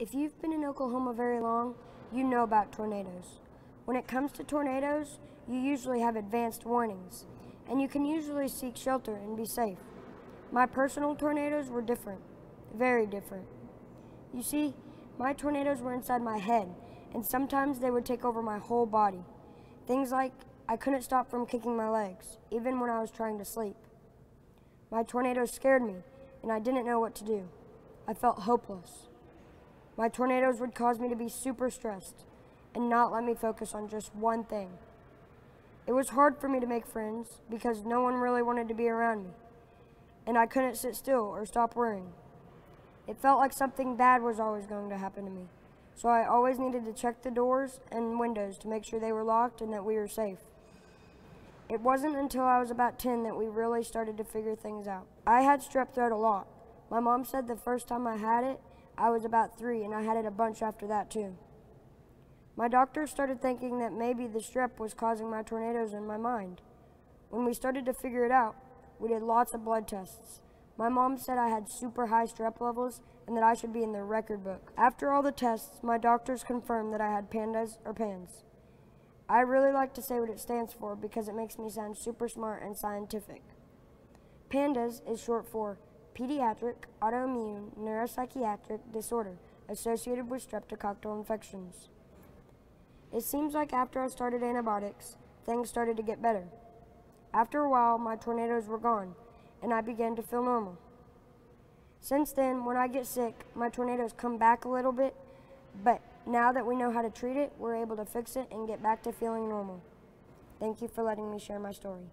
If you've been in Oklahoma very long, you know about tornadoes. When it comes to tornadoes, you usually have advanced warnings, and you can usually seek shelter and be safe. My personal tornadoes were different, very different. You see, my tornadoes were inside my head, and sometimes they would take over my whole body. Things like I couldn't stop from kicking my legs, even when I was trying to sleep. My tornadoes scared me, and I didn't know what to do. I felt hopeless. My tornadoes would cause me to be super stressed and not let me focus on just one thing. It was hard for me to make friends because no one really wanted to be around me, and I couldn't sit still or stop worrying. It felt like something bad was always going to happen to me, so I always needed to check the doors and windows to make sure they were locked and that we were safe. It wasn't until I was about 10 that we really started to figure things out. I had strep throat a lot. My mom said the first time I had it, I was about three, and I had it a bunch after that, too. My doctor started thinking that maybe the strep was causing my tornadoes in my mind. When we started to figure it out, we did lots of blood tests. My mom said I had super high strep levels and that I should be in the record book. After all the tests, my doctors confirmed that I had pandas or PANS. I really like to say what it stands for because it makes me sound super smart and scientific. PANDAS is short for pediatric autoimmune neuropsychiatric disorder associated with streptococcal infections. It seems like after I started antibiotics, things started to get better. After a while, my tornadoes were gone, and I began to feel normal. Since then, when I get sick, my tornadoes come back a little bit, but now that we know how to treat it, we're able to fix it and get back to feeling normal. Thank you for letting me share my story.